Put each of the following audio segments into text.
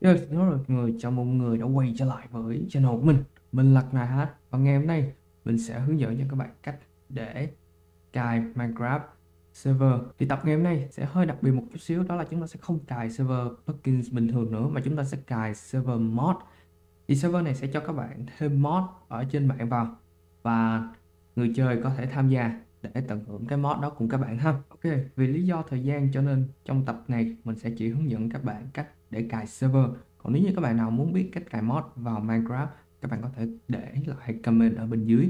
Yes, hello rồi người, chào mừng mọi người đã quay trở lại với channel của mình. Mình là Ngài Hát và ngày hôm nay mình sẽ hướng dẫn cho các bạn cách để cài Minecraft server. Thì tập ngày hôm nay sẽ hơi đặc biệt một chút xíu đó là chúng ta sẽ không cài server plugins bình thường nữa mà chúng ta sẽ cài server mod. Thì server này sẽ cho các bạn thêm mod ở trên mạng vào và người chơi có thể tham gia để tận hưởng cái mod đó cùng các bạn ha. Ok, vì lý do thời gian cho nên trong tập này mình sẽ chỉ hướng dẫn các bạn cách để cài server. Còn nếu như các bạn nào muốn biết cách cài mod vào Minecraft, các bạn có thể để lại comment ở bên dưới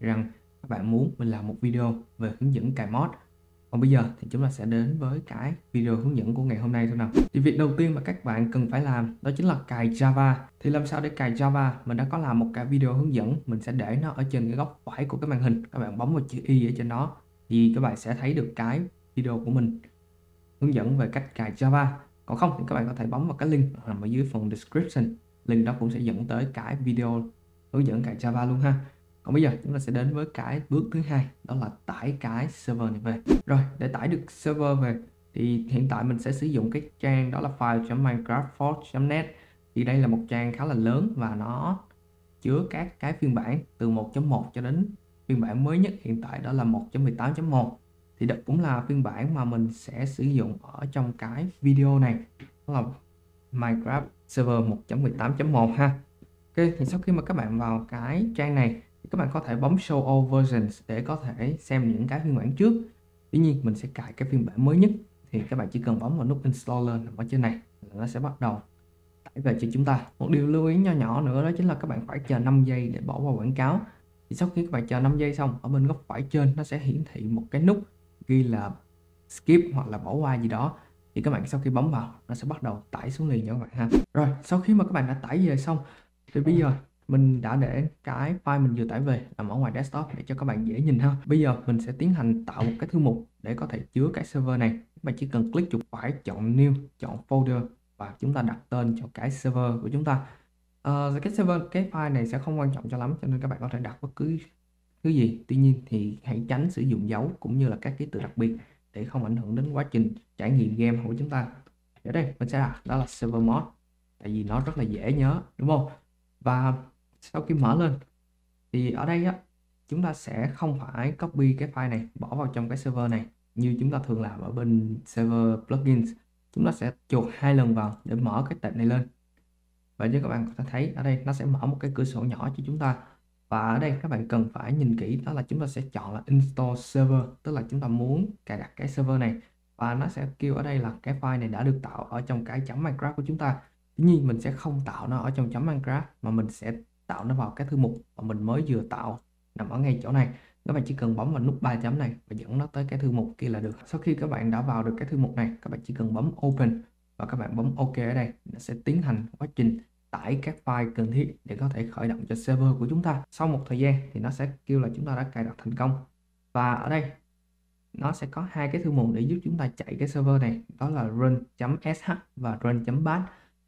rằng các bạn muốn mình làm một video về hướng dẫn cài mod. Còn bây giờ thì chúng ta sẽ đến với cái video hướng dẫn của ngày hôm nay thôi nào. Thì việc đầu tiên mà các bạn cần phải làm đó chính là cài Java. Thì làm sao để cài Java? Mình đã có làm một cái video hướng dẫn, mình sẽ để nó ở trên cái góc phải của cái màn hình. Các bạn bấm vào chữ Y ở trên đó thì các bạn sẽ thấy được cái video của mình hướng dẫn về cách cài Java còn không thì các bạn có thể bấm vào cái link nằm ở dưới phần description. Link đó cũng sẽ dẫn tới cái video hướng dẫn cài Java luôn ha. Còn bây giờ chúng ta sẽ đến với cái bước thứ hai, đó là tải cái server này về. Rồi, để tải được server về thì hiện tại mình sẽ sử dụng cái trang đó là file.minecraftforge.net thì đây là một trang khá là lớn và nó chứa các cái phiên bản từ 1.1 cho đến phiên bản mới nhất hiện tại, đó là 1.18.1 thì đó cũng là phiên bản mà mình sẽ sử dụng ở trong cái video này. Đó là Minecraft server 1.18.1 ha. Ok, thì sau khi mà các bạn vào cái trang này, thì các bạn có thể bấm show all versions để có thể xem những cái phiên bản trước. Tuy nhiên, mình sẽ cài cái phiên bản mới nhất. Thì các bạn chỉ cần bấm vào nút installer nằm ở trên này là nó sẽ bắt đầu tải về cho chúng ta. Một điều lưu ý nho nhỏ nữa đó chính là các bạn phải chờ 5 giây để bỏ vào quảng cáo. Thì sau khi các bạn chờ 5 giây xong, ở bên góc phải trên nó sẽ hiển thị một cái nút ghi là skip hoặc là bỏ qua gì đó thì các bạn sau khi bấm vào nó sẽ bắt đầu tải xuống liền nha các bạn ha. Rồi sau khi mà các bạn đã tải về xong thì bây giờ mình đã để cái file mình vừa tải về nằm ở ngoài desktop để cho các bạn dễ nhìn ha. Bây giờ mình sẽ tiến hành tạo một cái thư mục để có thể chứa cái server này. Các bạn chỉ cần click chuột phải chọn new chọn folder và chúng ta đặt tên cho cái server của chúng ta. Uh, cái server cái file này sẽ không quan trọng cho lắm cho nên các bạn có thể đặt bất cứ thứ gì? Tuy nhiên thì hãy tránh sử dụng dấu cũng như là các ký tự đặc biệt để không ảnh hưởng đến quá trình trải nghiệm game của chúng ta. Ở đây, mình sẽ đặt, đó là server mod. Tại vì nó rất là dễ nhớ, đúng không? Và sau khi mở lên, thì ở đây á, chúng ta sẽ không phải copy cái file này, bỏ vào trong cái server này như chúng ta thường làm ở bên server plugins. Chúng ta sẽ chuột hai lần vào để mở cái tệp này lên. Và như các bạn có thể thấy, ở đây nó sẽ mở một cái cửa sổ nhỏ cho chúng ta và ở đây các bạn cần phải nhìn kỹ, đó là chúng ta sẽ chọn là install server, tức là chúng ta muốn cài đặt cái server này. Và nó sẽ kêu ở đây là cái file này đã được tạo ở trong cái chấm Minecraft của chúng ta. Tuy nhiên mình sẽ không tạo nó ở trong chấm Minecraft, mà mình sẽ tạo nó vào cái thư mục mà mình mới vừa tạo nằm ở ngay chỗ này. Các bạn chỉ cần bấm vào nút ba chấm này và dẫn nó tới cái thư mục kia là được. Sau khi các bạn đã vào được cái thư mục này, các bạn chỉ cần bấm open và các bạn bấm ok ở đây, nó sẽ tiến hành quá trình tải các file cần thiết để có thể khởi động cho server của chúng ta. Sau một thời gian thì nó sẽ kêu là chúng ta đã cài đặt thành công. Và ở đây, nó sẽ có hai cái thư mục để giúp chúng ta chạy cái server này. Đó là run.sh và run.bat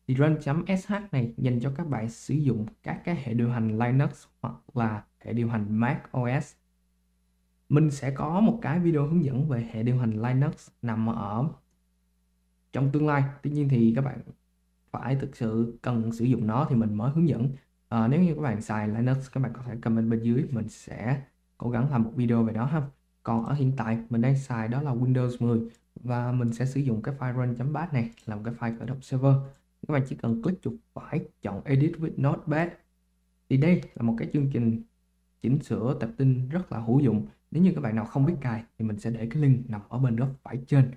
thì run.sh này dành cho các bạn sử dụng các cái hệ điều hành Linux hoặc là hệ điều hành Mac OS mình sẽ có một cái video hướng dẫn về hệ điều hành Linux nằm ở trong tương lai. Tuy nhiên thì các bạn phải thực sự cần sử dụng nó thì mình mới hướng dẫn. À, nếu như các bạn xài Linux các bạn có thể comment bên dưới mình sẽ cố gắng làm một video về đó ha. Còn ở hiện tại mình đang xài đó là Windows 10 và mình sẽ sử dụng cái file run.bat này làm cái file khởi động server. Các bạn chỉ cần click chuột phải chọn edit with notepad. Thì đây là một cái chương trình chỉnh sửa tập tin rất là hữu dụng. Nếu như các bạn nào không biết cài thì mình sẽ để cái link nằm ở bên góc phải trên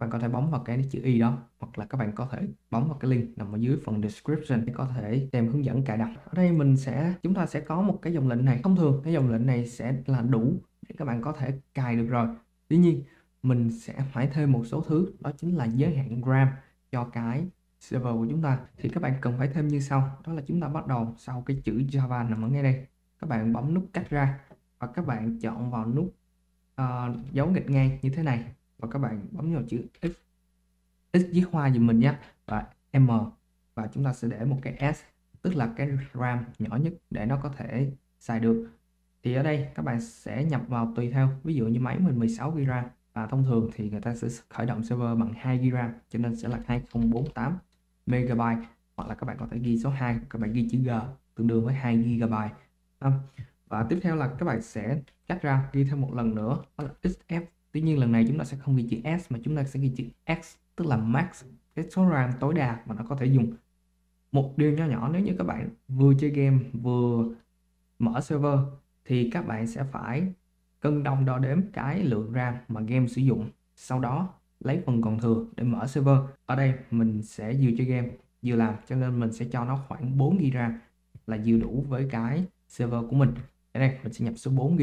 bạn có thể bấm vào cái chữ y đó hoặc là các bạn có thể bấm vào cái link nằm ở dưới phần description để có thể xem hướng dẫn cài đặt. Ở đây mình sẽ chúng ta sẽ có một cái dòng lệnh này. Thông thường cái dòng lệnh này sẽ là đủ để các bạn có thể cài được rồi. Tuy nhiên mình sẽ phải thêm một số thứ đó chính là giới hạn gram cho cái server của chúng ta. Thì các bạn cần phải thêm như sau đó là chúng ta bắt đầu sau cái chữ Java nằm ở ngay đây. Các bạn bấm nút cách ra và các bạn chọn vào nút uh, dấu nghịch ngang như thế này và các bạn bấm vào chữ x. X viết hoa dùm mình nhé. Và m. Và chúng ta sẽ để một cái s, tức là cái ram nhỏ nhất để nó có thể xài được. Thì ở đây, các bạn sẽ nhập vào tùy theo. Ví dụ như máy mình 16 GB RAM và thông thường thì người ta sẽ khởi động server bằng 2 GB RAM cho nên sẽ là 2048 MB hoặc là các bạn có thể ghi số 2 các bạn ghi chữ G tương đương với 2 GB vâng. và tiếp theo là các bạn sẽ cắt ra, ghi thêm một lần nữa, đó là XF tuy nhiên lần này chúng ta sẽ không ghi chữ S mà chúng ta sẽ ghi chữ X, tức là max. Cái số RAM tối đa mà nó có thể dùng. Một điều nhỏ nhỏ, nếu như các bạn vừa chơi game, vừa mở server, thì các bạn sẽ phải cân đong đo đếm cái lượng RAM mà game sử dụng. Sau đó, lấy phần còn thừa để mở server. Ở đây, mình sẽ vừa chơi game, vừa làm, cho nên mình sẽ cho nó khoảng 4 GB RAM là vừa đủ với cái server của mình. Ở đây, mình sẽ nhập số 4 GB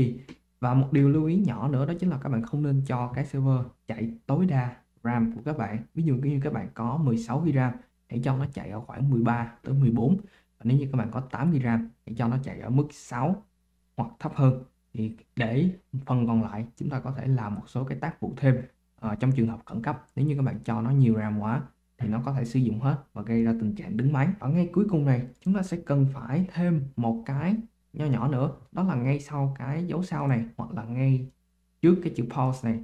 và một điều lưu ý nhỏ nữa đó chính là các bạn không nên cho cái server chạy tối đa RAM của các bạn. Ví dụ như các bạn có 16 GB RAM hãy cho nó chạy ở khoảng 13 tới 14 và nếu như các bạn có 8 GB RAM hãy cho nó chạy ở mức 6 hoặc thấp hơn. Thì để phần còn lại chúng ta có thể làm một số cái tác vụ thêm uh, trong trường hợp khẩn cấp. Nếu như các bạn cho nó nhiều RAM quá thì nó có thể sử dụng hết và gây ra tình trạng đứng máy. Ở ngay cuối cùng này chúng ta sẽ cần phải thêm một cái nho nhỏ nữa. Đó là ngay sau cái dấu sao này hoặc là ngay trước cái chữ pause này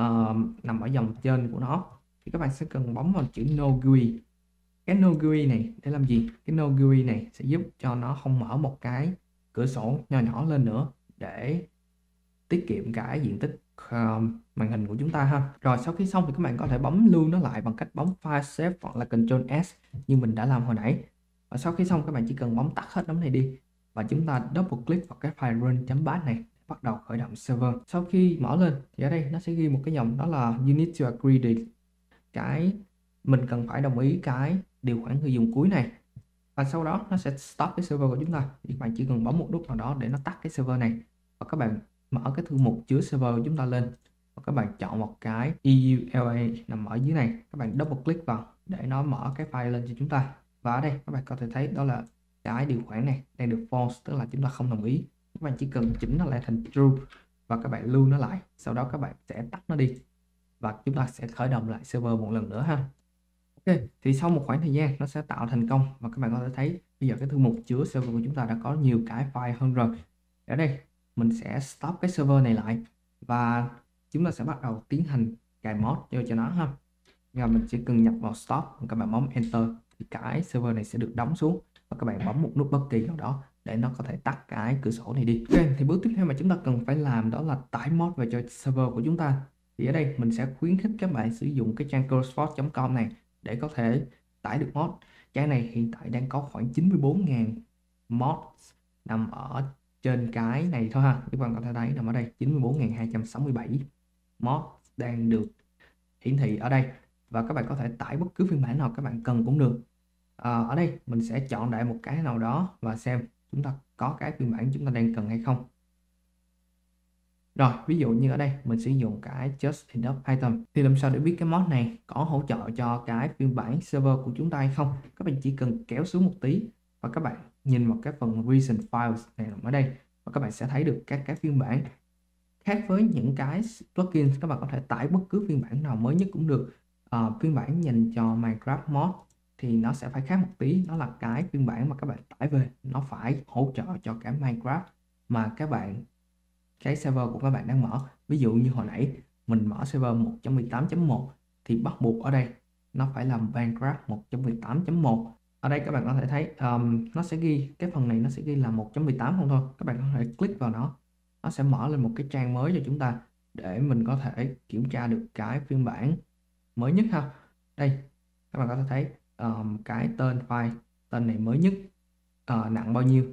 uh, nằm ở dòng trên của nó. Thì các bạn sẽ cần bấm vào chữ no GUI. Cái no GUI này để làm gì? Cái no GUI này sẽ giúp cho nó không mở một cái cửa sổ nho nhỏ lên nữa để tiết kiệm cái diện tích uh, màn hình của chúng ta ha. Rồi sau khi xong thì các bạn có thể bấm lưu nó lại bằng cách bấm File Save hoặc là Ctrl S như mình đã làm hồi nãy. Và sau khi xong các bạn chỉ cần bấm tắt hết đống này đi và chúng ta double click vào cái file run.bat này để bắt đầu khởi động server. Sau khi mở lên, thì ở đây nó sẽ ghi một cái dòng đó là you need to agree the cái mình cần phải đồng ý cái điều khoản người dùng cuối này. Và sau đó nó sẽ stop cái server của chúng ta. Thì các bạn chỉ cần bấm một nút nào đó để nó tắt cái server này. Và các bạn mở cái thư mục chứa server của chúng ta lên. Và các bạn chọn một cái EULA nằm ở dưới này. Các bạn double click vào để nó mở cái file lên cho chúng ta. Và ở đây, các bạn có thể thấy đó là cái điều khoản này đang được false, tức là chúng ta không đồng ý. Các bạn chỉ cần chỉnh nó lại thành true và các bạn lưu nó lại, sau đó các bạn sẽ tắt nó đi và chúng ta sẽ khởi động lại server một lần nữa ha. Ok, thì sau một khoảng thời gian, nó sẽ tạo thành công và các bạn có thể thấy bây giờ cái thư mục chứa server của chúng ta đã có nhiều cái file hơn rồi. Ở đây, mình sẽ stop cái server này lại và chúng ta sẽ bắt đầu tiến hành cài mod vô cho nó ha. Và mình chỉ cần nhập vào stop các bạn bấm enter thì cái server này sẽ được đóng xuống và các bạn bấm một nút bất kỳ nào đó để nó có thể tắt cái cửa sổ này đi. Ok, thì bước tiếp theo mà chúng ta cần phải làm đó là tải mod về cho server của chúng ta. Thì ở đây mình sẽ khuyến khích các bạn sử dụng cái trang cursport.com này để có thể tải được mod. Trang này hiện tại đang có khoảng 94.000 mod nằm ở trên cái này thôi ha. Các bạn có thể thấy nằm ở đây 94.267 mod đang được hiển thị ở đây. Và các bạn có thể tải bất cứ phiên bản nào các bạn cần cũng được à, ở đây mình sẽ chọn đại một cái nào đó và xem chúng ta có cái phiên bản chúng ta đang cần hay không. Rồi ví dụ như ở đây mình sử dụng cái just enough item thì làm sao để biết cái mod này có hỗ trợ cho cái phiên bản server của chúng ta hay không? Các bạn chỉ cần kéo xuống một tí và các bạn nhìn vào cái phần recent files này ở đây và các bạn sẽ thấy được các cái phiên bản khác với những cái plugin các bạn có thể tải bất cứ phiên bản nào mới nhất cũng được. À, phiên bản dành cho Minecraft mod thì nó sẽ phải khác một tí. Nó là cái phiên bản mà các bạn tải về. Nó phải hỗ trợ cho cả Minecraft mà các bạn cái server của các bạn đang mở. Ví dụ như hồi nãy mình mở server 1.18.1 thì bắt buộc ở đây nó phải làm Minecraft 1.18.1 ở đây các bạn có thể thấy um, nó sẽ ghi cái phần này nó sẽ ghi là 1.18 không thôi. Các bạn có thể click vào nó. Nó sẽ mở lên một cái trang mới cho chúng ta để mình có thể kiểm tra được cái phiên bản mới nhất ha. Đây các bạn có thể thấy um, cái tên file tên này mới nhất uh, nặng bao nhiêu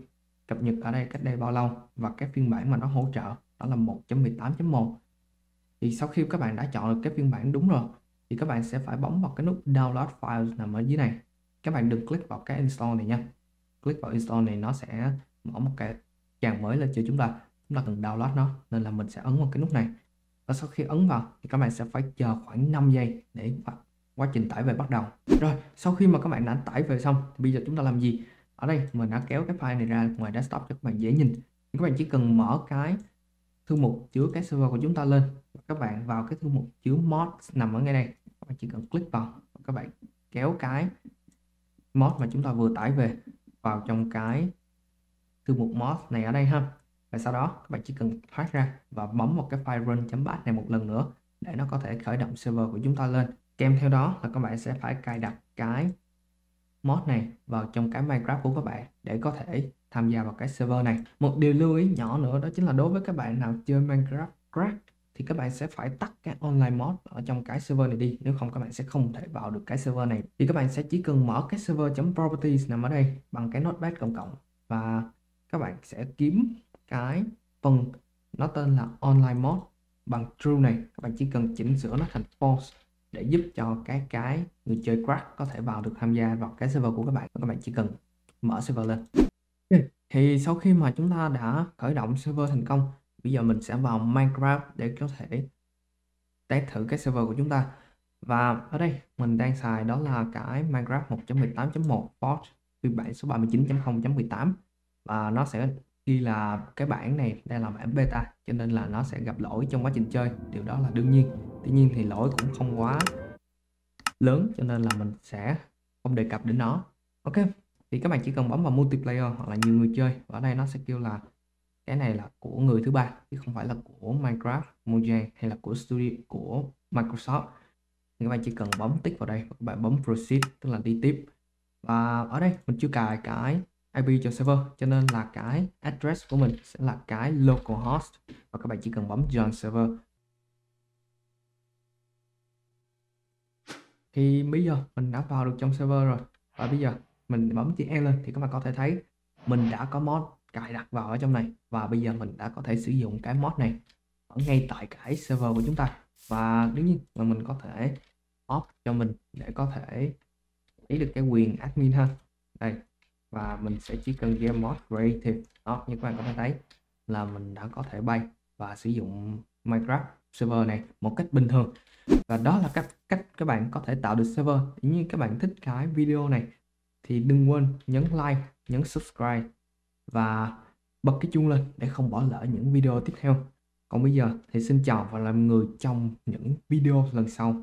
cập nhật ở đây cách đây bao lâu và cái phiên bản mà nó hỗ trợ đó là 1.18.1 thì sau khi các bạn đã chọn được cái phiên bản đúng rồi thì các bạn sẽ phải bấm vào cái nút download file nằm ở dưới này. Các bạn đừng click vào cái install này nha. Click vào install này nó sẽ mở một cái trang mới lên cho chúng ta chúng ta cần download nó nên là mình sẽ ấn vào cái nút này. Và sau khi ấn vào thì các bạn sẽ phải chờ khoảng 5 giây để quá trình tải về bắt đầu. Rồi, sau khi mà các bạn đã tải về xong, thì bây giờ chúng ta làm gì? Ở đây, mình đã kéo cái file này ra ngoài desktop cho các bạn dễ nhìn. Các bạn chỉ cần mở cái thư mục chứa cái server của chúng ta lên các bạn vào cái thư mục chứa mod nằm ở ngay đây. Các bạn chỉ cần click vào các bạn kéo cái mod mà chúng ta vừa tải về vào trong cái thư mục mod này ở đây ha. Và sau đó, các bạn chỉ cần thoát ra và bấm một cái file run.bat này một lần nữa để nó có thể khởi động server của chúng ta lên kèm theo đó là các bạn sẽ phải cài đặt cái mod này vào trong cái Minecraft của các bạn để có thể tham gia vào cái server này. Một điều lưu ý nhỏ nữa đó chính là đối với các bạn nào chơi Minecraft crack thì các bạn sẽ phải tắt cái online mod ở trong cái server này đi, nếu không các bạn sẽ không thể vào được cái server này. Thì các bạn sẽ chỉ cần mở cái server.properties nằm ở đây bằng cái notepad cộng cộng và các bạn sẽ kiếm cái phần nó tên là online mod bằng true này. Các bạn chỉ cần chỉnh sửa nó thành false để giúp cho cái cái người chơi crack có thể vào được tham gia vào cái server của các bạn. Các bạn chỉ cần mở server lên. Thì sau khi mà chúng ta đã khởi động server thành công, bây giờ mình sẽ vào Minecraft để có thể test thử cái server của chúng ta. Và ở đây mình đang xài đó là cái Minecraft 1.18.1 port phiên bản số 39.0.18 và nó sẽ ghi là cái bản này đang là bản beta cho nên là nó sẽ gặp lỗi trong quá trình chơi. Điều đó là đương nhiên. Tuy nhiên thì lỗi cũng không quá lớn cho nên là mình sẽ không đề cập đến nó. Ok thì các bạn chỉ cần bấm vào multiplayer hoặc là nhiều người chơi. Và ở đây nó sẽ kêu là cái này là của người thứ ba chứ không phải là của Minecraft, Mojang hay là của studio của Microsoft. Thì các bạn chỉ cần bấm tích vào đây và các bạn bấm proceed tức là đi tiếp. Và ở đây mình chưa cài cái IP cho server, cho nên là cái address của mình sẽ là cái localhost, và các bạn chỉ cần bấm join server. Thì bây giờ mình đã vào được trong server rồi, và bây giờ mình bấm chữ E lên thì các bạn có thể thấy mình đã có mod cài đặt vào ở trong này, và bây giờ mình đã có thể sử dụng cái mod này ở ngay tại cái server của chúng ta. Và đương nhiên là mình có thể off cho mình để có thể lấy được cái quyền admin ha. Đây và mình sẽ chỉ cần game mod creative. Đó, như các bạn có thể thấy là mình đã có thể bay và sử dụng Minecraft server này một cách bình thường. Và đó là cách cách các bạn có thể tạo được server. Như các bạn thích cái video này thì đừng quên nhấn like, nhấn subscribe và bật cái chuông lên để không bỏ lỡ những video tiếp theo. Còn bây giờ thì xin chào và làm người trong những video lần sau.